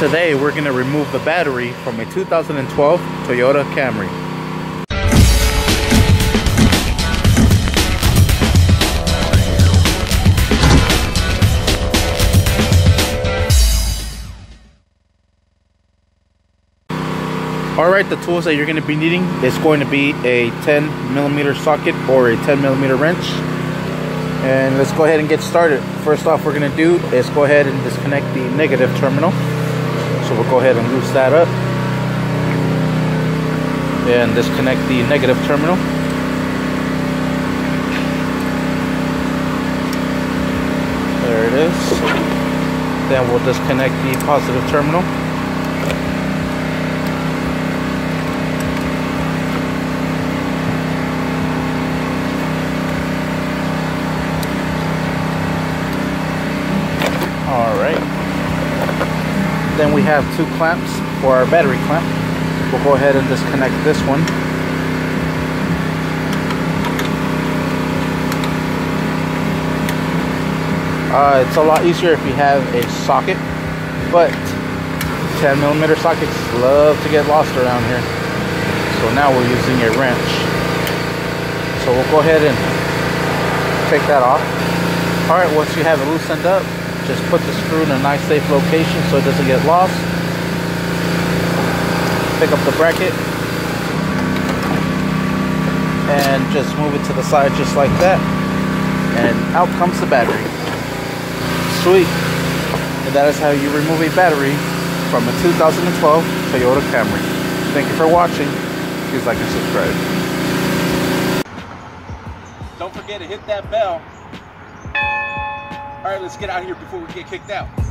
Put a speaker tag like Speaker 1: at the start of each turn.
Speaker 1: Today we're going to remove the battery from a 2012 Toyota Camry. Alright, the tools that you're going to be needing is going to be a 10 millimeter socket or a 10 millimeter wrench. And let's go ahead and get started. First off we're going to do is go ahead and disconnect the negative terminal. So we'll go ahead and loose that up. And disconnect the negative terminal. There it is. Then we'll disconnect the positive terminal. Then we have two clamps for our battery clamp. We'll go ahead and disconnect this one. Uh, it's a lot easier if you have a socket, but 10 millimeter sockets love to get lost around here. So now we're using a wrench. So we'll go ahead and take that off. All right, once you have it loosened up, just put the screw in a nice safe location so it doesn't get lost. Pick up the bracket and just move it to the side just like that. And out comes the battery. Sweet. And that is how you remove a battery from a 2012 Toyota Camry. Thank you for watching. Please like and subscribe.
Speaker 2: Don't forget to hit that bell all right, let's get out of here before we get kicked out.